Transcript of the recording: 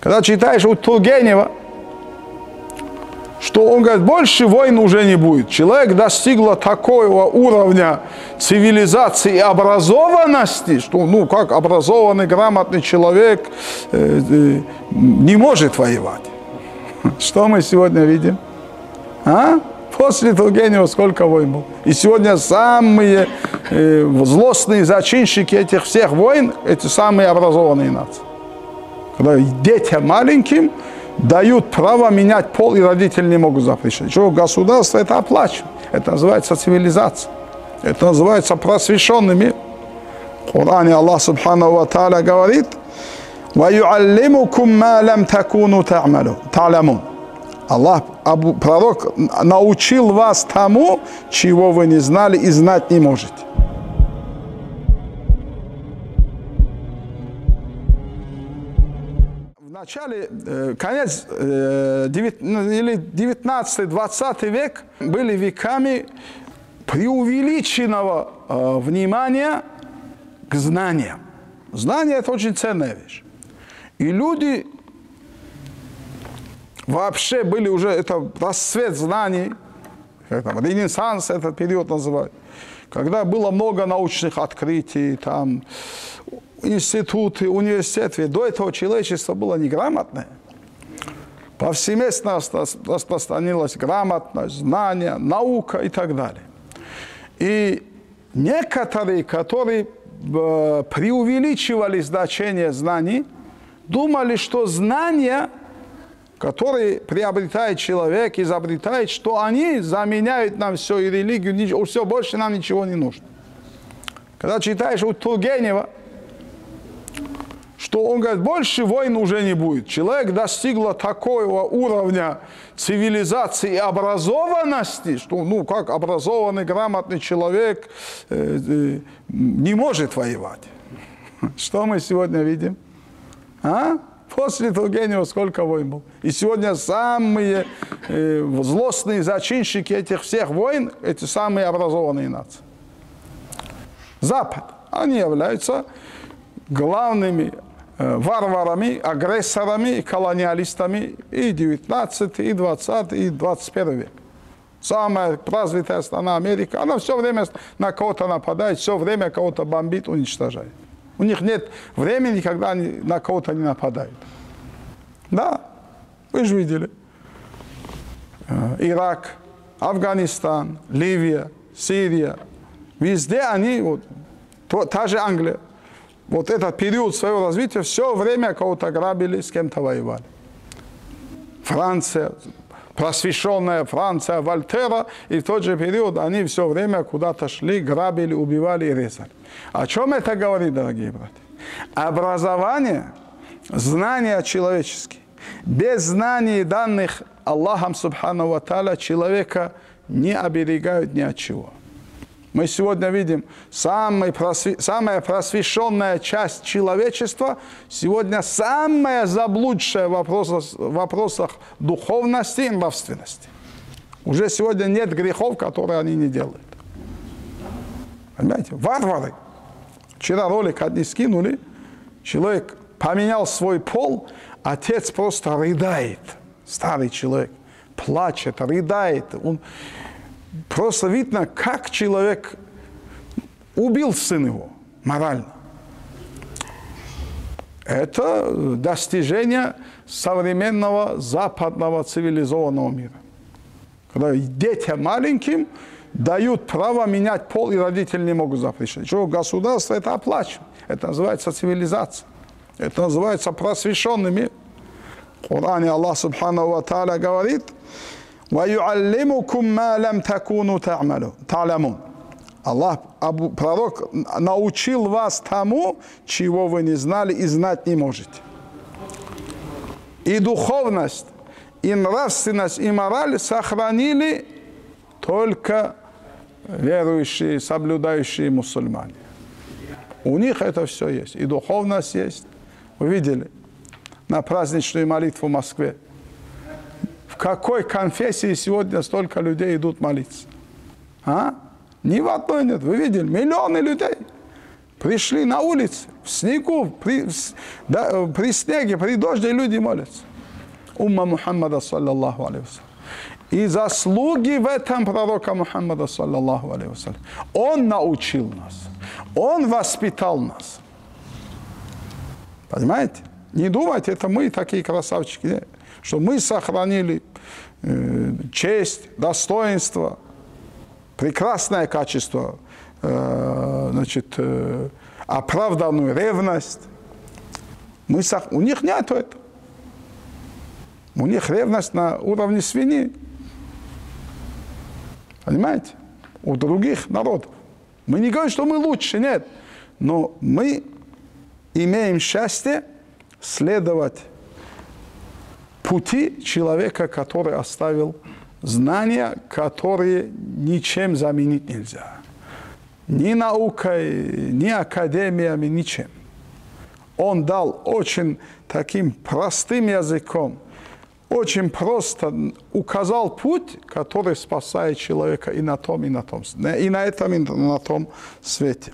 Когда читаешь у Тургенева, что он говорит, больше войн уже не будет. Человек достигла такого уровня цивилизации и образованности, что, ну, как образованный, грамотный человек э, э, не может воевать. Что мы сегодня видим? А? После Тургенева сколько войн было? И сегодня самые э, злостные зачинщики этих всех войн, эти самые образованные нации Когда детям маленьким дают право менять пол, и родители не могут запрещать. Что государство это оплачивает. Это называется цивилизация. Это называется просвещенный мир. В Коране Аллах Субхану Ва Та'аля говорит, وَيُعَلِّمُكُمْ مَا لَمْ تَكُونُوا تَعْلَمُونَ Аллах, пророк научил вас тому, чего вы не знали и знать не можете. Начале, э, конец э, ну, или 19-20 век были веками преувеличенного э, внимания к знаниям. Знание – это очень ценная вещь. И люди вообще были уже, это расцвет знаний, там, ренессанс этот период называют, когда было много научных открытий, там, институты, университеты. До этого человечество было неграмотное. Повсеместно распространилась грамотность, знания, наука и так далее. И некоторые, которые э, преувеличивали значение знаний, думали, что знания который приобретает человек, изобретает, что они заменяют нам все, и религию, все, больше нам ничего не нужно. Когда читаешь у Тургенева, что он говорит, больше войн уже не будет. Человек достигла такого уровня цивилизации и образованности, что, ну, как образованный, грамотный человек э, э, не может воевать. Что мы сегодня видим? А? После Тургенева сколько войн было. И сегодня самые э, злостные зачинщики этих всех войн, эти самые образованные нации. Запад. Они являются главными варварами, агрессорами, колониалистами и 19, и 20, и 21 век. Самая развитая страна Америка, она все время на кого-то нападает, все время кого-то бомбит, уничтожает. У них нет времени, когда они на кого-то не нападают. Да, вы же видели. Э, Ирак, Афганистан, Ливия, Сирия. Везде они, вот, та же Англия, вот этот период своего развития все время кого-то грабили, с кем-то воевали. Франция, просвещенная Франция, Вольтера, и в тот же период они все время куда-то шли, грабили, убивали и резали. О чем это говорит, дорогие братья? Образование, знания человеческие. Без знаний данных Аллахом Субхану Ва человека не оберегают ни от чего. Мы сегодня видим, самая, просве... самая просвещенная часть человечества сегодня самая заблудшая в вопросах, в вопросах духовности и нравственности. Уже сегодня нет грехов, которые они не делают. Понимаете? Варвары. Вчера ролик одни скинули, человек поменял свой пол, отец просто рыдает, старый человек, плачет, рыдает. Он, просто видно, как человек убил сын его морально. Это достижение современного западного цивилизованного мира. Когда детям маленьким дают право менять пол, и родители не могут запрещать. Что государство это оплачивает. Это называется цивилизация. Это называется просвещенный мир. В Коране Аллах Субхану Ва говорит, وَيُعَلِّمُكُمْ مَا لَمْ تَكُونُوا تَعْلَمُونَ Аллах, пророк научил вас тому, чего вы не знали и знать не можете. И духовность, и нравственность, и мораль сохранили только верующие, соблюдающие мусульмане. У них это все есть. И духовность есть. Вы видели на праздничную молитву в Москве. какой конфессии сегодня столько людей идут молиться? А? Ни в одной нет. Вы видели? Миллионы людей. Пришли на улице, в снегу, при, да, при снеге, при дожде люди молятся. Умма Мухаммада, саллаллаху алейhi И заслуги в этом пророка Мухаммада, саллаллаху алейhi Он научил нас, он воспитал нас. Понимаете? Не думайте, это мы такие красавчики, нет? что мы сохранили э, честь, достоинство, прекрасное качество, э, значит, э, оправданную ревность. Мы, у них нет этого. У них ревность на уровне свиньи. Понимаете? У других народов. Мы не говорим, что мы лучше, нет. Но мы имеем счастье следовать пути человека, который оставил знания, которые ничем заменить нельзя. Ни наукой, ни академиями, ничем. Он дал очень таким простым языком, очень просто указал путь, который спасает человека и на том, и на том, и на этом, и на том свете.